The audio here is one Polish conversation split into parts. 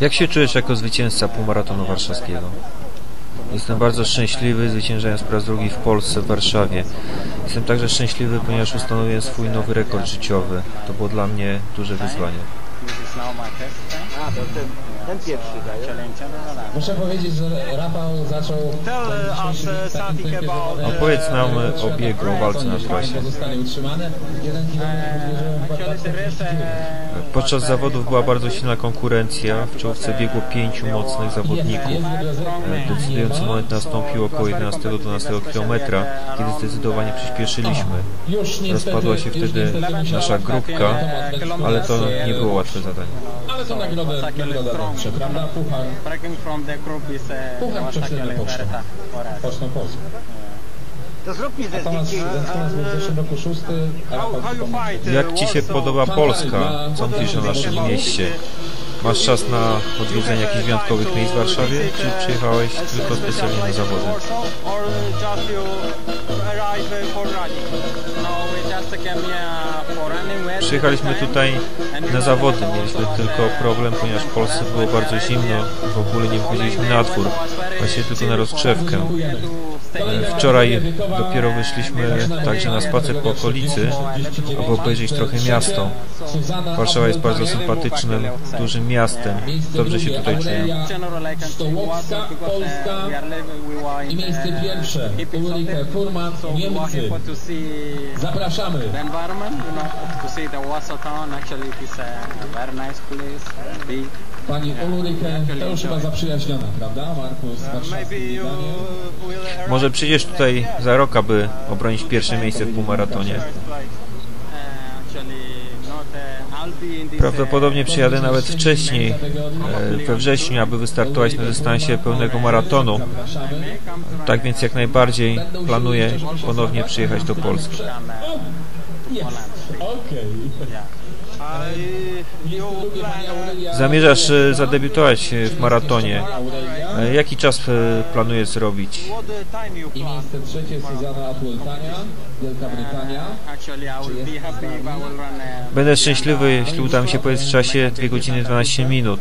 Jak się czujesz jako zwycięzca półmaratonu warszawskiego? Jestem bardzo szczęśliwy, zwyciężając po raz drugi w Polsce, w Warszawie. Jestem także szczęśliwy, ponieważ ustanowiłem swój nowy rekord życiowy. To było dla mnie duże wyzwanie. Ten, pierwszy daje. Muszę powiedzieć, że Rafał zaczął... Tell us uh, something about uh, Opowiedz nam o biegu, o walce na trasie. Zostanie utrzymane. Jeden kilometr zmierzyłem Podczas zawodów była bardzo silna konkurencja. W czołówce biegło pięciu mocnych zawodników. E, Decydujący moment nastąpił około 11-12 km, kiedy zdecydowanie przyspieszyliśmy. Rozpadła się wtedy nasza grupka, ale to nie było łatwe zadanie. Ale to nagroda, nagroda dobrze, prawda? Puchar. tough for us. Pocztą Polską. To zrób mi ze zdjęcie. Uh, Jak Ci się Warsaw? podoba Polska? Co myślisz o naszym mieście? Masz czas na odwiedzenie jakichś wyjątkowych miejsc w Warszawie, czy przyjechałeś tylko specjalnie na zawody? Uh, Przyjechaliśmy tutaj na zawody. Mieliśmy tylko problem, ponieważ w Polsce było bardzo zimno. W ogóle nie wychodziliśmy na dwór. Właściwie tylko na rozgrzewkę. Wczoraj dopiero wyszliśmy także na spacer po okolicy, aby obejrzeć trochę miasto. Warszawa jest bardzo sympatycznym, dużym miastem. Dobrze się tutaj czuję. Stołowska, Polska i miejsce pierwsze. Niemcy. Zapraszamy. Pani Ulrike, to już chyba zaprzyjaźniona, prawda? Markus, Może przyjdziesz tutaj za rok, aby obronić pierwsze miejsce w półmaratonie. Prawdopodobnie przyjadę nawet wcześniej, e, we wrześniu, aby wystartować na dystansie pełnego maratonu. Tak więc jak najbardziej planuję ponownie przyjechać do Polski. Zamierzasz e, zadebiutować e, w maratonie. E, Jaki czas e, planujesz zrobić? I miejsce trzecie Suzana Atultania, Wielka Brytania. Będę szczęśliwy, jeśli uda mi się powiedzieć w czasie 2 godziny 12 minut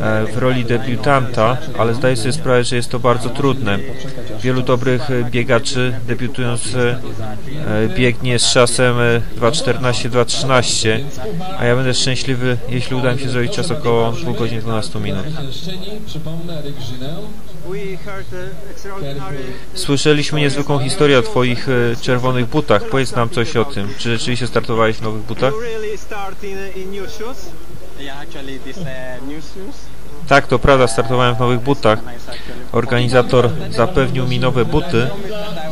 e, w roli debiutanta, ale zdaję sobie sprawę, że jest to bardzo trudne. Wielu dobrych biegaczy debiutując biegnie z czasem e, 2.14-2.13, a ja będę szczęśliwy, jeśli uda mi się zrobić czas około 2 godzin 12 minut. Przypomnę, Ryk Żynę, We heard extraordinary Słyszeliśmy niezwykłą historię o Twoich e, czerwonych butach. Powiedz nam coś o tym. Czy rzeczywiście startowałeś w nowych butach? Tak, to prawda, startowałem w nowych butach. Organizator zapewnił mi nowe buty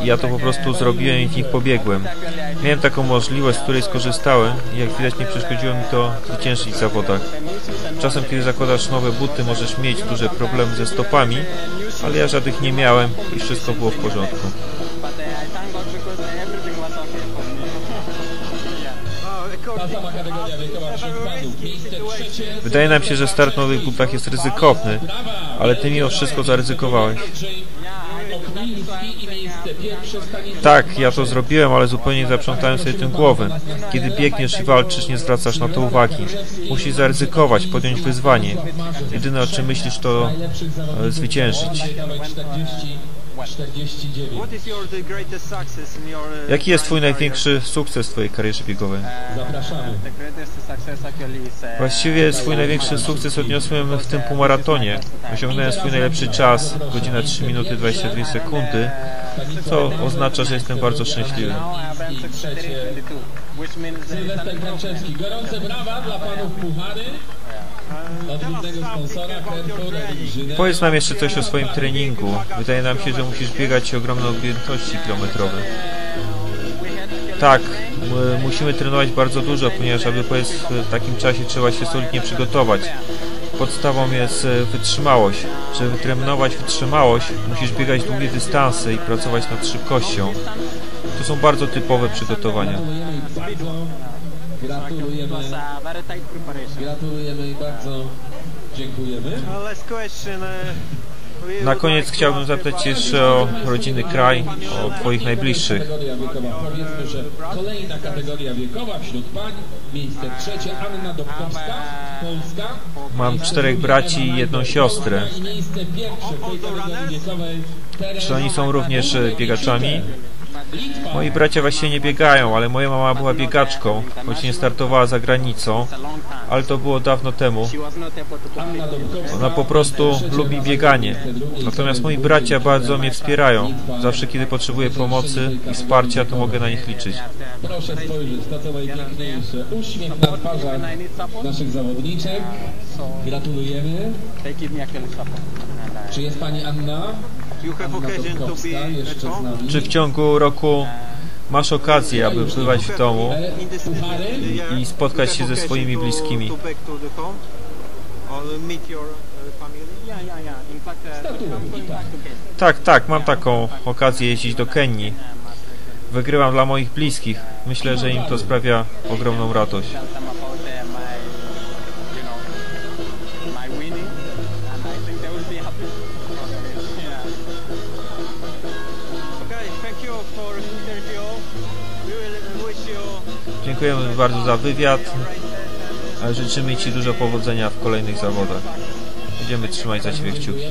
i ja to po prostu zrobiłem i w nich pobiegłem. Miałem taką możliwość, z której skorzystałem i jak widać nie przeszkodziło mi to zwyciężyć w zawodach. Czasem, kiedy zakładasz nowe buty, możesz mieć duże problemy ze stopami, ale ja żadnych nie miałem i wszystko było w porządku. Wydaje nam się, że start nowych butach jest ryzykowny, ale ty mimo wszystko zaryzykowałeś. Tak, ja to zrobiłem, ale zupełnie nie zaprzątałem sobie tym głowy. Kiedy biegniesz i walczysz, nie zwracasz na to uwagi. Musisz zaryzykować, podjąć wyzwanie. Jedyne o czym myślisz to e, zwyciężyć. 40, 49. What is your the greatest success in your Jaki jest Twój największy sukces w Twojej karierze biegowej? Właściwie swój największy sukces odniosłem w tym półmaratonie. Osiągnąłem swój najlepszy czas, godzina 3 minuty 22 sekundy, co oznacza, że jestem bardzo szczęśliwy. now I have I been trzecie 63, which means there is an Sylwester. Gorące brawa dla panów Puchary. Powiedz nam jeszcze coś o swoim treningu. Wydaje nam się, że musisz biegać ogromne objętości kilometrowe. Tak, musimy trenować bardzo dużo, ponieważ aby w takim czasie trzeba się solidnie przygotować. Podstawą jest e, wytrzymałość. Żeby wytrenować wytrzymałość, musisz biegać długie dystanse i pracować nad szybkością. To są bardzo typowe przygotowania. Gratulujemy. Gratulujemy i bardzo dziękujemy. Na koniec chciałbym zapytać jeszcze o rodzinny kraj, o Twoich najbliższych. Powiedzmy, że kolejna kategoria wiekowa wśród pań. Miejsce trzecie Anna Dobkowska, Polska. Mam czterech braci i jedną siostrę. Czy oni są również biegaczami? Moi bracia właściwie nie biegają, ale moja mama była biegaczką, choć nie startowała za granicą, ale to było dawno temu. Ona po prostu lubi bieganie. Natomiast moi bracia bardzo mnie wspierają. Zawsze kiedy potrzebuję pomocy i wsparcia, to mogę na nich liczyć. Proszę spojrzeć, to co najpiękniejsze. Uśmiech na twarzach naszych zawodniczek. Gratulujemy. Czy jest Pani Anna? Czy w ciągu roku masz okazję, aby bywać w domu i spotkać się ze swoimi bliskimi? Tak, tak, mam taką okazję jeździć do Kenii. Wygrywam dla moich bliskich. Myślę, że im to sprawia ogromną radość. Dziękujemy bardzo za wywiad. Życzymy Ci dużo powodzenia w kolejnych zawodach. Będziemy trzymać za Ciebie kciuki.